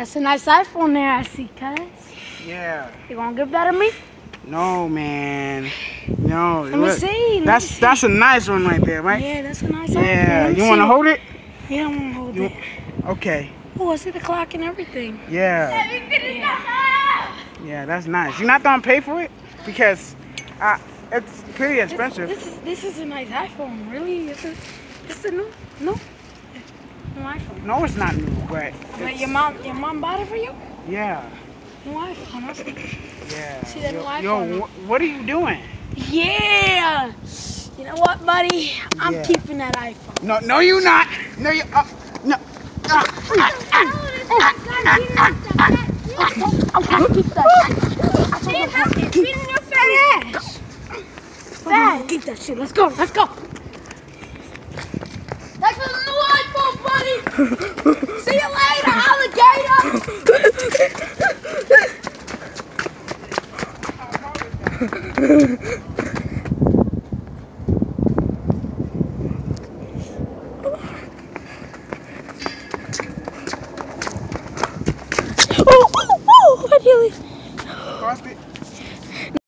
That's a nice iPhone there, I see, cuz. Yeah. You gonna give that to me? No, man. No. Let me see. Let That's me see. that's a nice one right there, right? Yeah, that's a nice Yeah. iPhone. Let me You want to hold it? Yeah, I wanna hold You- it. Okay. Oh, I see the clock and everything. Yeah. Yeah, that's nice. You're not gonna pay for it because uh, it's pretty expensive. this is this is a nice iPhone. Really? It's a it's a new no new iPhone. No, it's not new, but Wait, your mom your mom bought it for you? yeah, New iPhone. That's yeah. See that yo, new yo, wh- what are you doing? Yeah. You know what, buddy? I'm Yeah. keeping that iPhone. No, no, you not. No, you. Uh, no. Uh, I'm gonna keep that. your fat ass. Fat. Keep that shit. Let's go. Let's go. That's for the new iPhone, buddy. See you later, alligator. Oh, oh, oh, I nearly. crossed it.